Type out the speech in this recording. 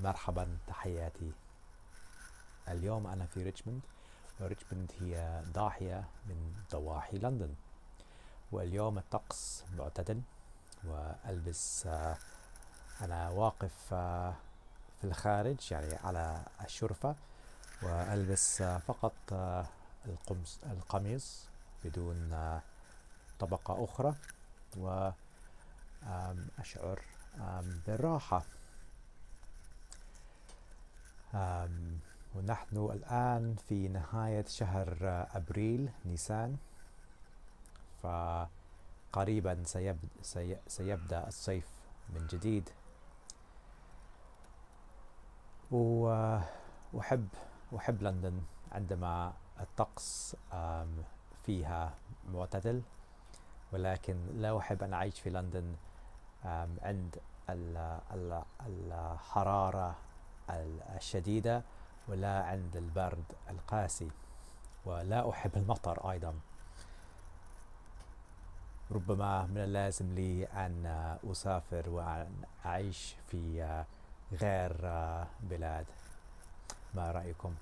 مرحبا تحياتي. اليوم أنا في ريتشموند. وريتشموند هي ضاحية من ضواحي لندن. واليوم الطقس معتدل وألبس آه، أنا واقف آه، في الخارج يعني على الشرفة وألبس آه، فقط القمص القميص بدون طبقة أخرى وأشعر بالراحة. ونحن الآن في نهاية شهر أبريل نيسان. فقريبا سيبدأ, سيبدأ الصيف من جديد. وأحب أحب لندن عندما الطقس فيها معتدل ولكن لا أحب أن أعيش في لندن عند الحرارة الشديدة ولا عند البرد القاسي. ولا أحب المطر أيضا. ربما من اللازم لي أن أسافر وأن أعيش في غير بلاد. ما رأيكم؟